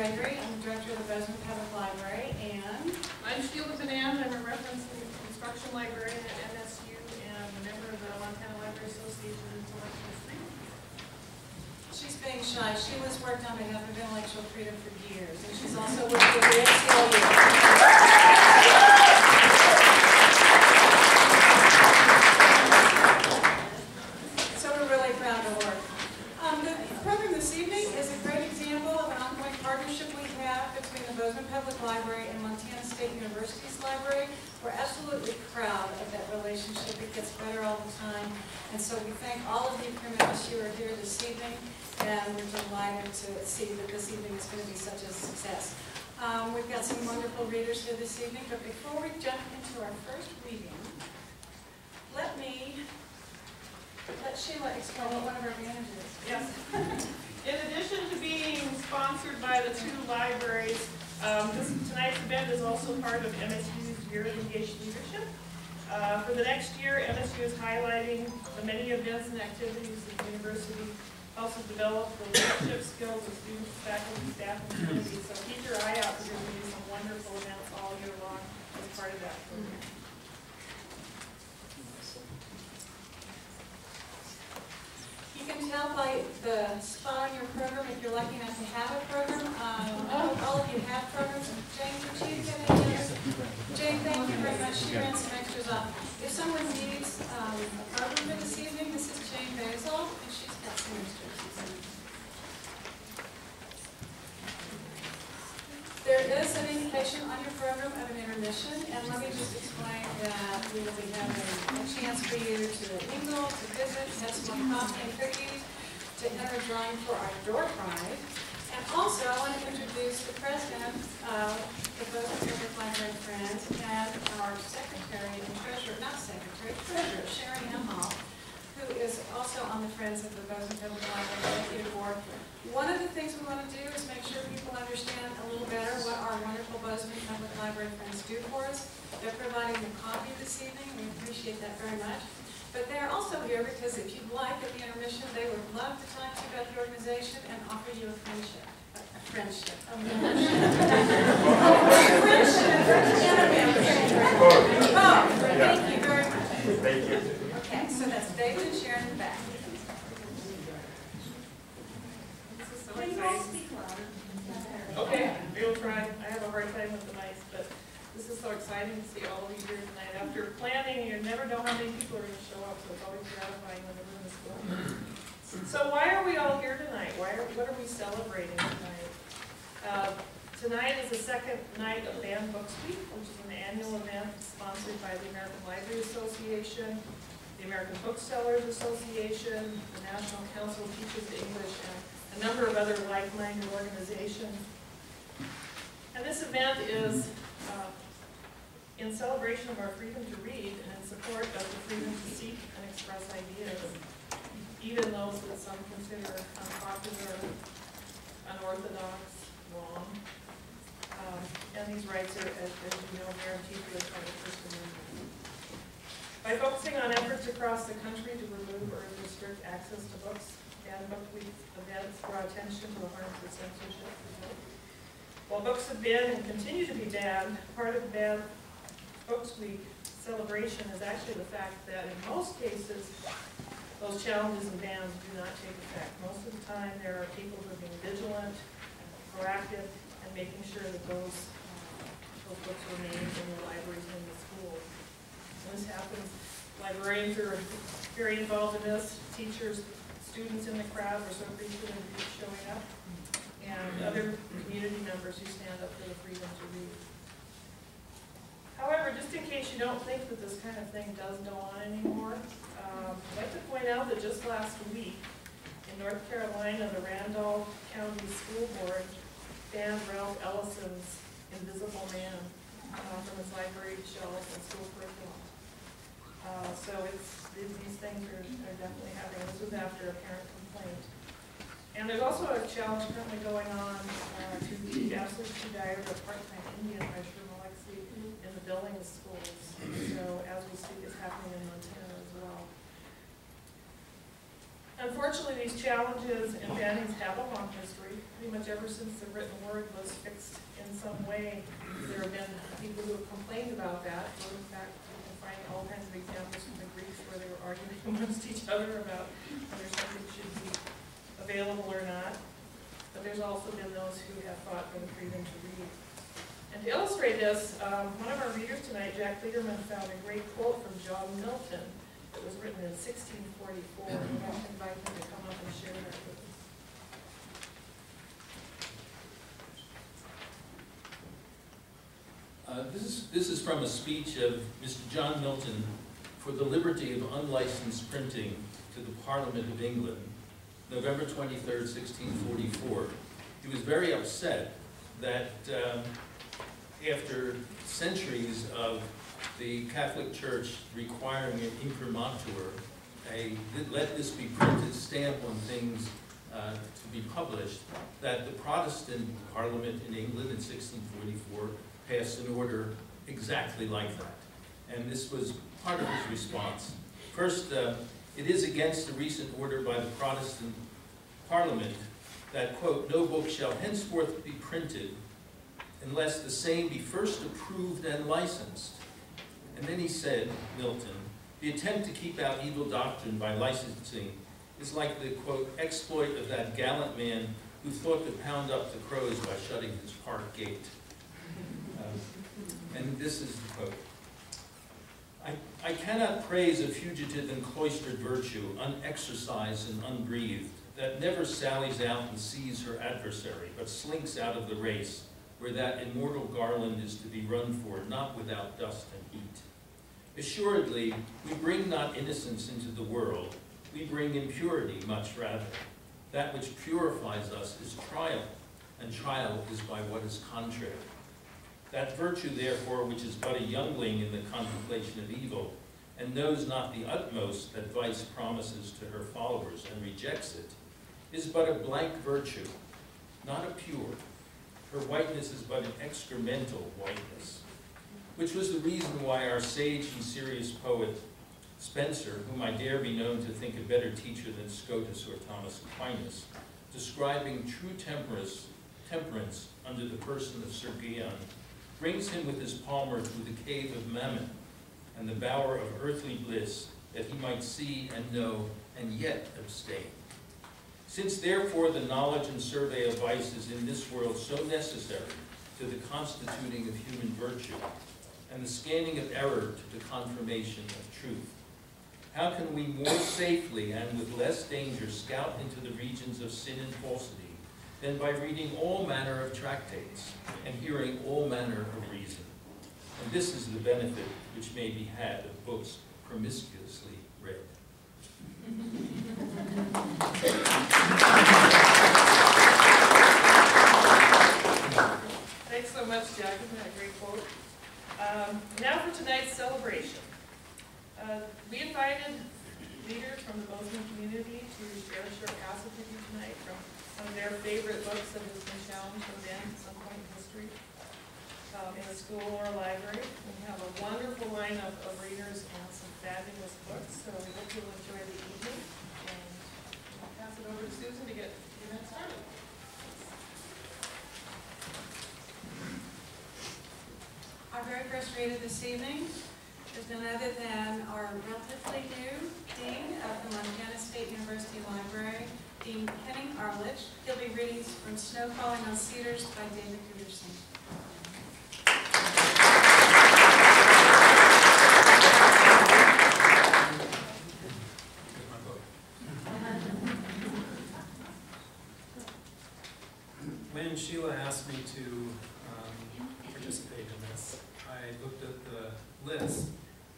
I'm Gregory, I'm the director of the Bozeman Public Library, and I'm Sheila Bonnand, I'm a reference and instruction librarian at MSU and a member of the Montana Library Association Intellectual Freedom. she's being shy. She has worked on behalf of intellectual freedom for years, and she's also worked with the ACLU. So we're really proud of her. Um, the program this evening is a great example of an ongoing partnership we have between the Bozeman Public Library and Montana State University's library. We're absolutely proud of that relationship. It gets better all the time. And so we thank all of you criminals who are here this evening, and we're delighted to see that this evening is going to be such a success. Um, we've got some wonderful readers here this evening, but before we jump into our first reading, let me let Sheila explain what one of our banners is. Yes. In addition to being sponsored by the two libraries, um, this, tonight's event is also part of MSU's Year of Engaged Leadership. Uh, for the next year, MSU is highlighting the many events and activities that the university helps us develop the leadership skills of students, faculty, staff, and community. So keep your eye out, be some wonderful events all year long as part of that program. You can tell by the spot on your program, if you're lucky enough to have a program, um, all of you have programs. Jane, would you get any others? Jane, thank you very much, she ran some extras off. If someone needs um, a program for this evening, this is Jane Basil, and she's got some extras. There is an indication on your program of an intermission, and let me just explain that we will be having a chance for you to mingle, to visit, have some coffee and cookies, to enter a drawing for our door prize. And also, I want to introduce the president of the Bozeman Library Friends and our secretary and treasurer, not secretary, treasurer, Sharon M. Hall, who is also on the Friends of the Library Executive Board. One of the things we want to do is make sure people understand a little better what our wonderful Bozeman Public Library friends do for us. They're providing the coffee this evening, we appreciate that very much. But they're also here because if you'd like, at the intermission, they would love to talk to you about the organization and offer you a friendship. A friendship. a membership. A friendship and a membership. Oh, thank you very much. Thank you. Okay, so that's David and Sharon in the back. This is so exciting. Okay, we'll try. I have a hard time with the mics, but this is so exciting to see all of you here tonight. After planning, you never know how many people are gonna show up, so it's always gratifying when the room is full. So why are we all here tonight? Why are, what are we celebrating tonight? Uh, Tonight is the second night of Banned Books Week, which is an annual event sponsored by the American Library Association, the American Booksellers Association, the National Council of Teachers of English, and a number of other like-minded organizations. And this event is uh, in celebration of our freedom to read and in support of the freedom to seek and express ideas, even those that some consider unpopular, unorthodox, wrong. Um, And these rights are, as as you know, guaranteed through the Twenty-First Amendment. By focusing on efforts across the country to remove or restrict access to books, and Book Week events draw attention to the harms of censorship. While books have been and continue to be banned, part of Banned Books Week celebration is actually the fact that in most cases, those challenges and bans do not take effect. Most of the time, there are people who are being vigilant, and proactive, and making sure that those, uh, those books remain in the libraries and in the this happens, librarians are very involved in this, teachers, students in the crowd are so appreciative of you showing up, and other community members who stand up for the freedom to read. However, just in case you don't think that this kind of thing does go on anymore, um, I'd like to point out that just last week, in North Carolina, the Randolph County School Board banned Ralph Ellison's Invisible Man uh, from its library shelves and school curriculum. Uh, So it's, these things are are definitely happening. This was after a parent complaint. And there's also a challenge currently going on uh, to the absentee diet of part-time Indian Sherman Alexie in the building of schools. So as we speak, it's happening in Montana as well. Unfortunately, these challenges and bannings have a long history. Pretty much ever since the written word was fixed in some way, there have been people who have complained about that. In fact, find all kinds of examples from the Greeks where they were arguing amongst each other about whether something should be available or not. But there's also been those who have fought for the freedom to read. And to illustrate this, um, one of our readers tonight, Jack Liederman, found a great quote from John Milton that was written in 1644. And I'll invite him to come up and share that with. Uh, This is, this is from a speech of Mr. John Milton for the liberty of unlicensed printing to the Parliament of England, November 23rd, 1644. He was very upset that um, after centuries of the Catholic Church requiring an imprimatur, a, let this be printed stamp on things uh, to be published, that the Protestant Parliament in England in 1644 passed an order exactly like that. And this was part of his response. First, uh, it is against the recent order by the Protestant Parliament that, quote, "No book shall henceforth be printed unless the same be first approved and licensed." And then he said, Milton, "The attempt to keep out evil doctrine by licensing is like the, quote, exploit of that gallant man who thought to pound up the crows by shutting his park gate." Um, And this is the quote. I, I cannot praise a fugitive and cloistered virtue, unexercised and unbreathed, that never sallies out and sees her adversary, but slinks out of the race, where that immortal garland is to be run for, not without dust and heat. Assuredly, we bring not innocence into the world, we bring impurity much rather. That which purifies us is trial, and trial is by what is contrary. That virtue, therefore, which is but a youngling in the contemplation of evil, and knows not the utmost that vice promises to her followers and rejects it, is but a blank virtue, not a pure. Her whiteness is but an excremental whiteness, which was the reason why our sage and serious poet Spenser, whom I dare be known to think a better teacher than Scotus or Thomas Aquinas, describing true temperance, temperance under the person of Sir Guyon, brings him with his palmer through the cave of Mammon and the bower of earthly bliss, that he might see and know and yet abstain. Since therefore the knowledge and survey of vice is in this world so necessary to the constituting of human virtue, and the scanning of error to the confirmation of truth, how can we more safely and with less danger scout into the regions of sin and falsity than by reading all manner of tractates and hearing all manner of reason? And this is the benefit which may be had of books promiscuously read. Thanks so much, Jack, isn't that a great quote? Um, Now for tonight's celebration. Uh, We invited leaders from the Bozeman community to share a short passage with you tonight from some of their books that has been challenged at some point in history um, in a school or a library. We have a wonderful lineup of readers and some fabulous books, so we hope you'll enjoy the evening. And I'll pass it over to Susan to get the event started. Our very first reader this evening is none other than our relatively new Dean of the Montana State University Library, Dean Kenning Arlitsch. He'll be reading from Snow Falling on Cedars by David Guterson. When Sheila asked me to um, participate in this, I looked at the list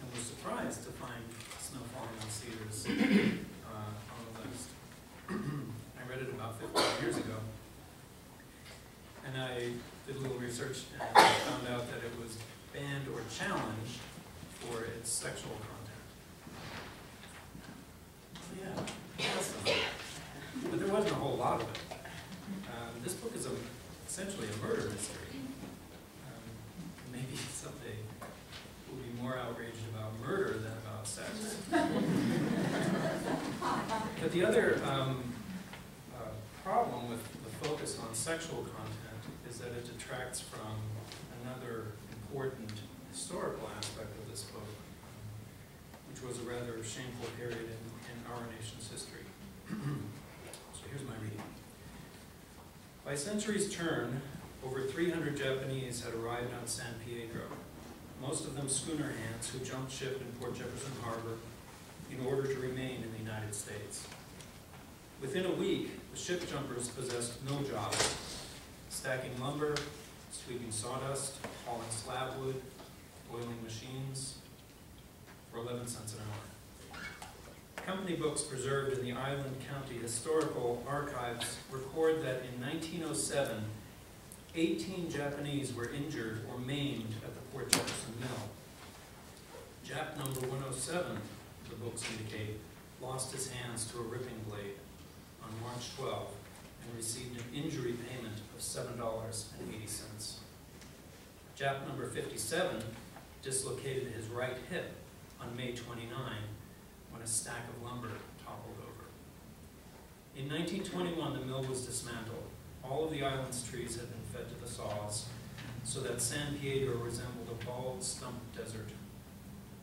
and was surprised to find Snow Falling on Cedars uh, on the list. I read it about 15 years ago. And I did a little research and found out that it was banned or challenged for its sexual content. So yeah. But there wasn't a whole lot of it. Um, this book is a, essentially a murder mystery. Um, maybe someday we'll be more outraged about murder than about sex. But the other um, problem with the focus on sexual content is that it detracts from another important historical aspect of this book, which was a rather shameful period in, in our nation's history. so here's my reading. By century's turn, over 300 Japanese had arrived on San Piedro, most of them schooner hands who jumped ship in Port Jefferson Harbor in order to remain in the United States. Within a week, the ship jumpers possessed no jobs, stacking lumber, sweeping sawdust, hauling slab wood, oiling machines, for 11 cents an hour. Company books preserved in the Island County Historical Archives record that in 1907, 18 Japanese were injured or maimed at the Port Jefferson Mill. Jap number 107, the books indicate, lost his hands to a ripping blade on March 12 and received an injury payment of $7.80. Jap number 57 dislocated his right hip on May 29 when a stack of lumber toppled over. In 1921, the mill was dismantled. All of the island's trees had been fed to the saws, so that San Piedro resembled a bald stump desert.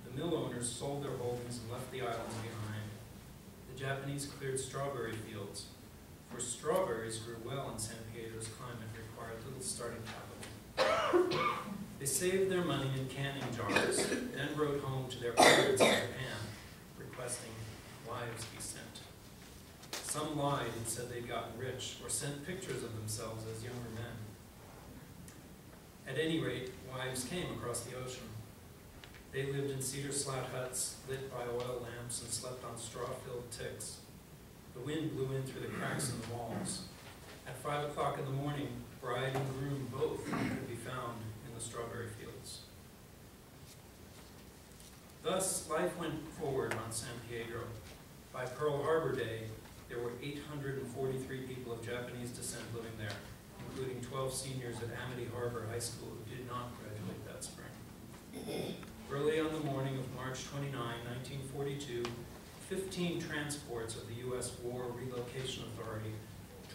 The mill owners sold their holdings and left the islands behind. Japanese cleared strawberry fields, for strawberries grew well in San Piedro's climate, required little starting capital. They saved their money in canning jars, then wrote home to their parents in Japan, requesting wives be sent. Some lied and said they'd gotten rich, or sent pictures of themselves as younger men. At any rate, wives came across the ocean. They lived in cedar slat huts, lit by oil lamps, and slept on straw-filled ticks. The wind blew in through the cracks in the walls. At five o'clock in the morning, bride and groom both could be found in the strawberry fields. Thus, life went forward on San Piedro. By Pearl Harbor Day, there were 843 people of Japanese descent living there, including 12 seniors at Amity Harbor High School who did not graduate that spring. Early on the morning of March 29, 1942, 15 transports of the U.S. War Relocation Authority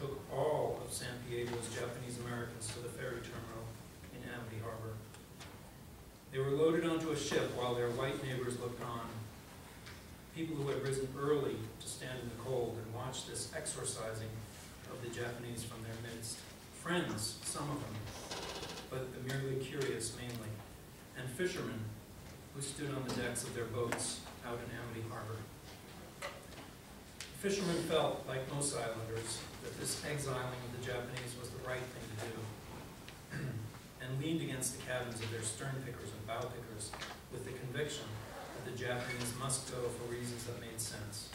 took all of San Piedro's Japanese Americans to the ferry terminal in Amity Harbor. They were loaded onto a ship while their white neighbors looked on. People who had risen early to stand in the cold and watch this exorcising of the Japanese from their midst. Friends, some of them, but the merely curious mainly, and fishermen who stood on the decks of their boats out in Amity Harbor. Fishermen felt, like most islanders, that this exiling of the Japanese was the right thing to do, and leaned against the cabins of their stern pickers and bow pickers with the conviction that the Japanese must go for reasons that made sense.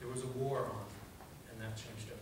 There was a war on, and that changed everything.